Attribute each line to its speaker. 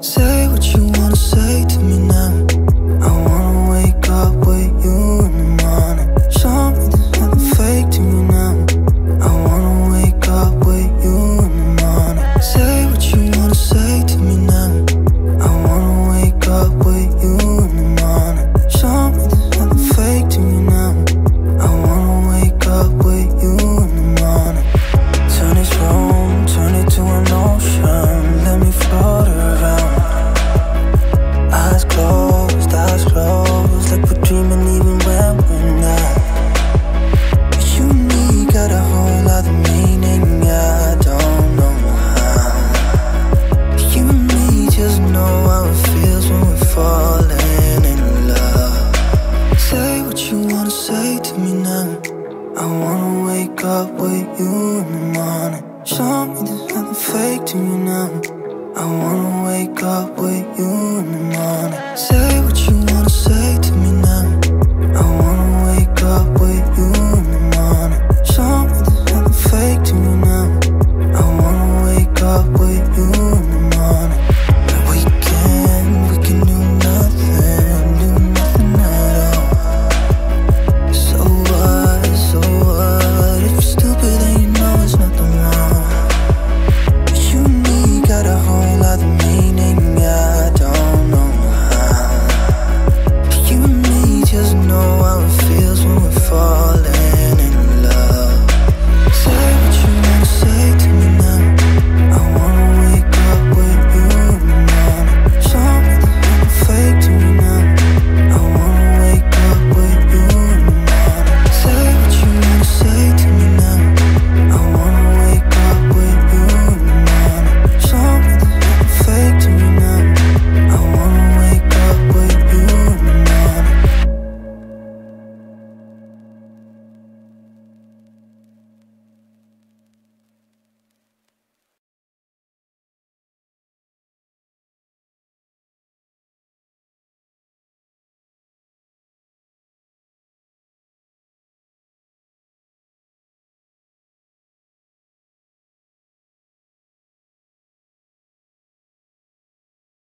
Speaker 1: Say what you wanna say to me now. I wanna wake up with you in the morning. Show me fake to me now. I wanna wake up with you in the morning. Say what you wanna say to me now. up with you in the morning. Show me there's nothing fake to you now. I wanna wake up with you in the morning. Say